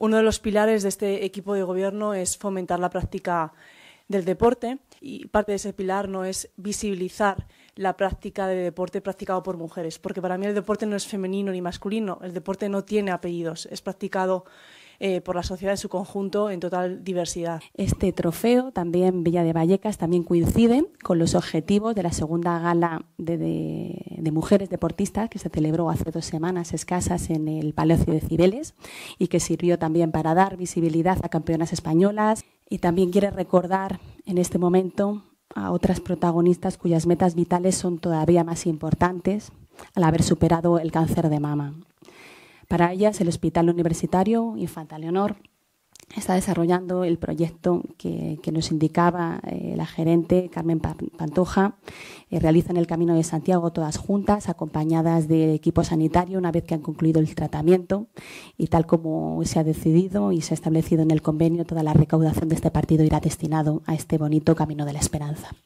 Uno de los pilares de este equipo de gobierno es fomentar la práctica del deporte y parte de ese pilar no es visibilizar la práctica de deporte practicado por mujeres, porque para mí el deporte no es femenino ni masculino, el deporte no tiene apellidos, es practicado eh, por la sociedad en su conjunto en total diversidad. Este trofeo, también Villa de Vallecas, también coincide con los objetivos de la segunda gala de, de, mujeres deportistas que se celebró hace dos semanas escasas en el Palacio de Cibeles y que sirvió también para dar visibilidad a campeonas españolas y también quiere recordar en este momento a otras protagonistas cuyas metas vitales son todavía más importantes al haber superado el cáncer de mama. Para ellas, el Hospital Universitario Infanta Leonor está desarrollando el proyecto que, nos indicaba eh, la gerente Carmen Pantoja. Eh, realizan el Camino de Santiago todas juntas, acompañadas de equipo sanitario una vez que han concluido el tratamiento y tal como se ha decidido y se ha establecido en el convenio, toda la recaudación de este partido irá destinado a este bonito Camino de la Esperanza.